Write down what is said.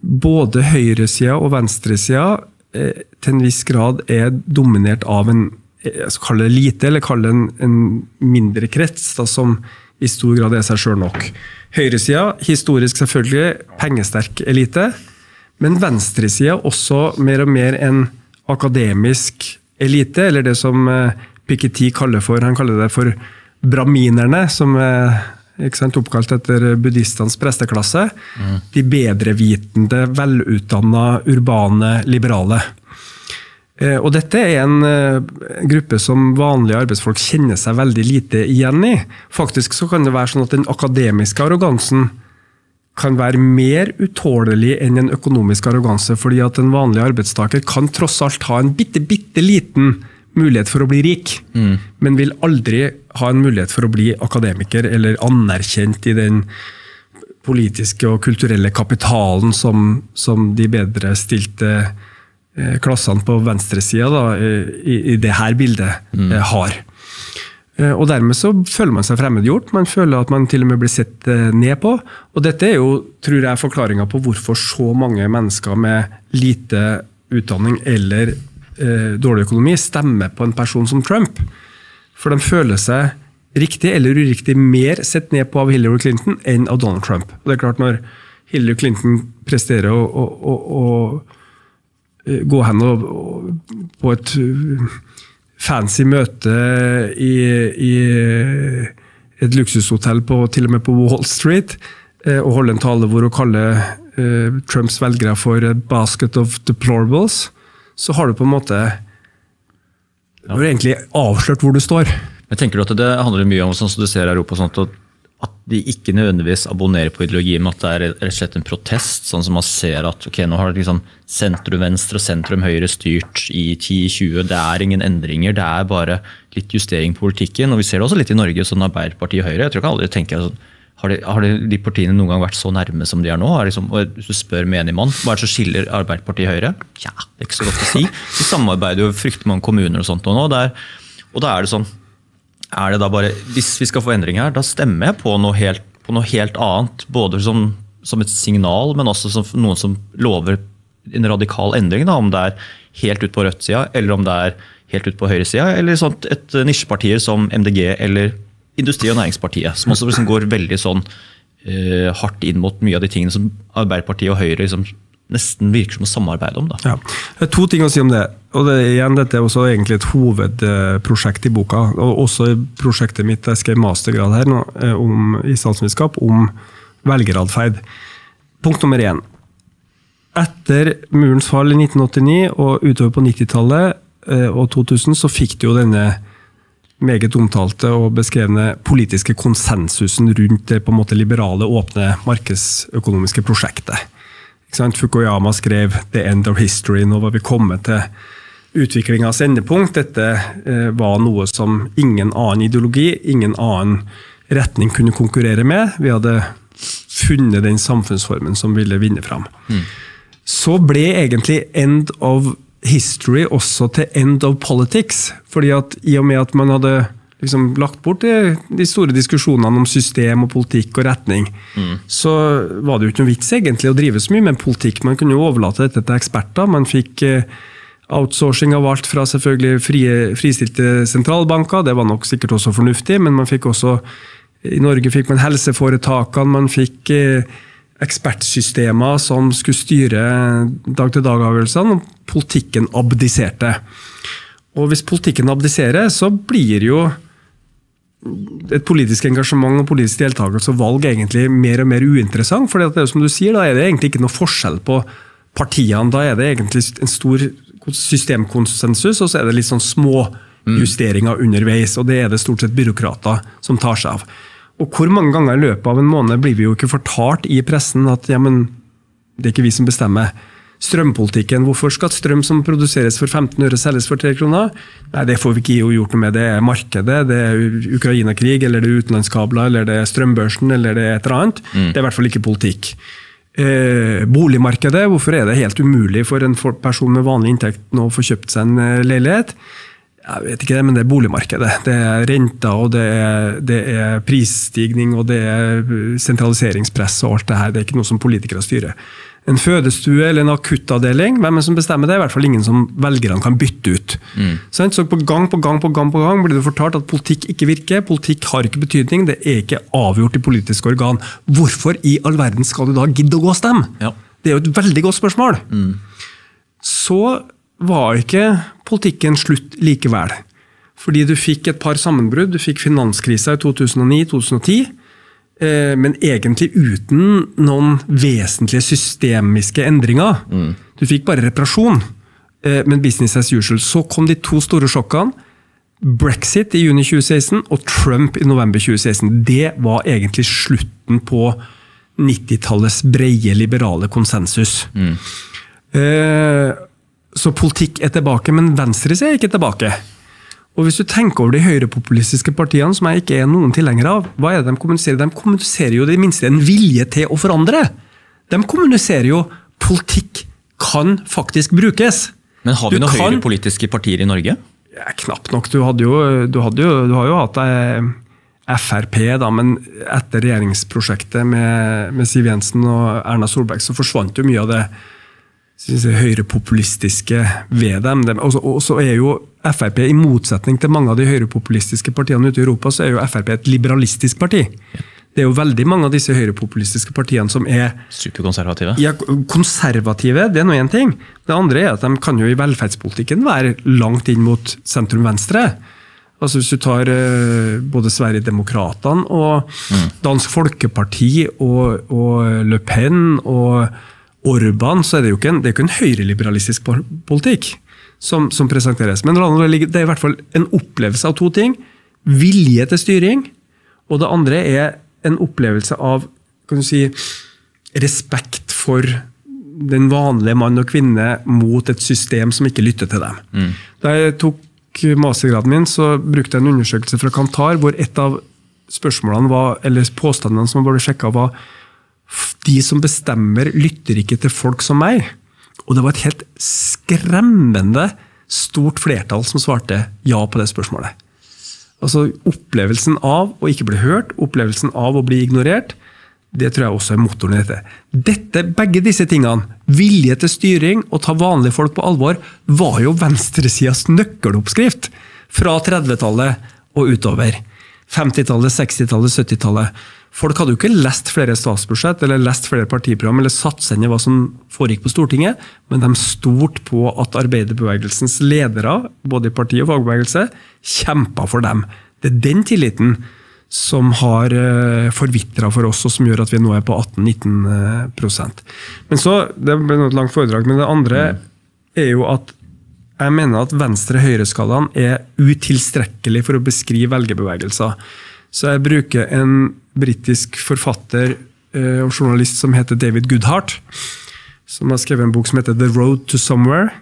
både høyresida og venstresida eh, til en viss grad er dominert av en eh, jeg skal kalle det lite, eller kalle det en, en mindre krets, da, som i stor grad er seg sjøl nok. Høyresida, historisk selvfølgelig, pengesterk elite. Men venstresida også mer og mer en akademisk elite, eller det som eh, Piketty kaller for han kaller det for braminerne, som sant, oppkalt etter buddhistenes presteklasse. Mm. De bedrevitende, velutdanna, urbane, liberale. Eh, og dette er en uh, gruppe som vanlige arbeidsfolk kjenner seg veldig lite igjen i. Faktisk så kan det være sånn at den akademiske arrogansen kan være mer utålelig enn en økonomisk arroganse, fordi at en vanlig arbeidstaker kan tross alt ha en bitte, bitte liten mulighet for å bli rik, mm. men vil aldri ha en mulighet for å bli akademiker eller anerkjent i den politiske og kulturelle kapitalen som, som de bedre stilte eh, klassene på venstresida i, i det her bildet mm. eh, har. Eh, og Dermed så føler man seg fremmedgjort. Man føler at man til og med blir sett eh, ned på. Og Dette er jo, tror jeg, forklaringa på hvorfor så mange mennesker med lite utdanning eller eh, dårlig økonomi stemmer på en person som Trump. For de føler seg riktig eller uriktig mer sett ned på av Hillary Clinton enn av Donald Trump. Og det er klart Når Hillary Clinton presterer å, å, å, å eh, gå hen og, på et fancy møte i, i et luksushotell på, til og med på Wall Street eh, og holde en tale hvor hun kaller eh, Trumps velgere for 'basket of deplorables', så har du på en måte Du egentlig avslørt hvor du står. Men tenker du at Det handler mye om sånn som du ser Europa, sånt, at de ikke nødvendigvis abonnerer på ideologien, men at det er rett og slett en protest. Sånn som man ser at ok, nå har liksom sentrum-venstre og sentrum-høyre styrt i 10-20. Det er ingen endringer, det er bare litt justering på politikken. Og vi ser det også litt i Norge, sånn Arbeiderpartiet og Høyre. Jeg tror ikke aldri tenker sånn, har de, har de, partiene noen gang vært så nærme som de er nå? Er liksom, hvis du spør menig mann, Hva er det som skiller Arbeiderpartiet og Høyre? Ja, det er ikke så godt å si. De samarbeider jo fryktelig mange kommuner og sånt nå. Der, og da er det sånn er det da bare Hvis vi skal få endring her, da stemmer jeg på noe helt, på noe helt annet. Både som, som, et signal, men også som noen som lover en radikal endring. Da, om det er helt ut på rødt-sida, eller om det er helt ut på høyresida. Eller sånt, et nisjepartier som MDG eller Industri- og Næringspartiet. Som også liksom går veldig sånn uh, hardt inn mot mye av de tingene som Arbeiderpartiet og Høyre liksom nesten virker som å samarbeide om. Da. Ja. Det er to ting å si om det. og det, igjen, Dette er også egentlig et hovedprosjekt i boka. og Også prosjektet mitt, jeg skrev mastergrad her nå, eh, om, i statsvitenskap om velgeratferd. Punkt nummer én. Etter murens fall i 1989 og utover på 90-tallet eh, og 2000 så fikk du jo denne meget omtalte og beskrevne politiske konsensusen rundt det på en måte liberale, åpne markedsøkonomiske prosjektet. Fukuyama skrev 'The End of History'. Nå var vi kommet til utviklingas endepunkt. Dette eh, var noe som ingen annen ideologi, ingen annen retning kunne konkurrere med. Vi hadde funnet den samfunnsformen som ville vinne fram. Mm. Så ble egentlig 'End of History' også til 'End of Politics'. fordi at i og med at man hadde liksom lagt bort de, de, store diskusjonene om system og politikk og retning, mm. så var det jo ikke noe vits egentlig å drive så mye med politikk. Man kunne jo overlate dette til eksperter. Man fikk eh, outsourcing av alt fra selvfølgelig frie, fristilte sentralbanker, det var nok sikkert også fornuftig, men man fikk også i Norge fikk man helseforetakene, man fikk eh, ekspertsystemer som skulle styre dag-til-dag-avgjørelsene, og politikken abdiserte. Og hvis politikken abdiserer, så blir jo et politisk engasjement og politisk deltakelse og valg egentlig mer og mer uinteressant. For det er som du sier, da er det egentlig ikke noe forskjell på partiene. Da er det egentlig en stor systemkonsensus, og så er det litt sånn små justeringer underveis. Og det er det stort sett byråkrater som tar seg av. Og hvor mange ganger i løpet av en måned blir vi jo ikke fortalt i pressen at ja, men det er ikke vi som bestemmer strømpolitikken. Hvorfor skal strøm som produseres for 15 øre, selges for 3 kroner? Nei, Det får vi ikke gjort noe med. Det er markedet, det er Ukraina-krig, eller det er utenlandskabler, eller det er strømbørsen, eller det er et eller annet. Mm. Det er i hvert fall ikke politikk. Eh, boligmarkedet, hvorfor er det helt umulig for en person med vanlig inntekt nå å få kjøpt seg en eh, leilighet? Jeg vet ikke det, men det er boligmarkedet. Det er renter, og det er, det er prisstigning og det er sentraliseringspress og alt det her. Det er ikke noe som politikere styrer. en fødestue eller en akuttavdeling. Hvem er det som bestemmer det? I hvert fall ingen som velgerne kan bytte ut. Mm. Så på gang på gang på gang på gang blir det fortalt at politikk ikke virker, politikk har ikke betydning, det er ikke avgjort i politiske organ. Hvorfor i all verden skal du da gidde å gå og stemme? Ja. Det er jo et veldig godt spørsmål. Så var ikke politikken slutt likevel. Fordi du fikk et par sammenbrudd. Du fikk finanskrisa i 2009-2010. eh, Men egentlig uten noen vesentlige systemiske endringer. Du fikk bare reparasjon, eh, men business as usual. Så kom de to store sjokkene. Brexit i juni 2016 og Trump i november 2016. Det var egentlig slutten på 90-tallets breie liberale konsensus. Eh, Så politikk er tilbake, men venstresida er ikke tilbake. Og hvis du tenker over de høyrepopulistiske partiene, som jeg ikke er noen tilhenger av, hva er det de kommuniserer? De kommuniserer jo det minste en vilje til å forandre. De kommuniserer jo politikk kan faktisk brukes. Men har vi Du noen kan- høyrepolitiske partier i Norge? Ja, knapt nok. Du, jo, du, jo, du har jo hatt eh, Frp, da, men etter regjeringsprosjektet med, med Siv Jensen og Erna Solberg, så forsvant jo mye av det høyrepopulistiske ved dem. Og så- er jo Frp, i motsetning til mange av de høyrepopulistiske partiene ute i Europa, så er jo Frp et liberalistisk parti. Det er jo veldig mange av disse høyrepopulistiske partiene som er Superkonservative? ja, konservative, det er nå én ting. Det andre er at de kan jo i velferdspolitikken være langt inn mot sentrum-venstre. Altså Hvis du tar eh, både Sverigedemokraterna og Dansk Folkeparti og, og Le Pen og Orban, så er det jo ikke en, det er ikke en høyreliberalistisk politikk som, som presenteres. Men det er i hvert fall en opplevelse av to ting. Vilje til styring, og det andre er en opplevelse av kan du si, respekt for den vanlige mann og kvinne mot et system som ikke lytter til dem. Da jeg tok mastergraden min, så brukte jeg en undersøkelse fra Kantar, hvor et av spørsmålene var, eller påstandene som ble sjekka, var "F- de som bestemmer, lytter ikke til folk som meg. Og det var et helt skremmende stort flertall som svarte ja på det spørsmålet. Altså Opplevelsen av å ikke bli hørt, opplevelsen av å bli ignorert, det tror jeg også er motoren i dette. Dette, Begge disse tingene, vilje til styring og ta vanlige folk på alvor, var jo venstresidas nøkkeloppskrift fra 30-tallet og utover. 50-tallet, 60-tallet, 70-tallet. Folk hadde jo ikke lest flere statsbudsjett eller lest flere partiprogram eller satt seg inn i hva som foregikk på Stortinget, men de stolte på at arbeiderbevegelsens ledere, både i parti og fagbevegelse, kjempa for dem. Det er den tilliten som har uh, forvitra for oss, og som gjør at vi nå er på 18-19% Men så, Det ble et langt foredrag, men det andre er jo at jeg mener at venstre-høyre-skalaen er utilstrekkelig for å beskrive velgerbevegelser. Så jeg bruker en britisk forfatter eh, og journalist som heter David Goodhart, som har skrevet en bok som heter The Road to Somewhere.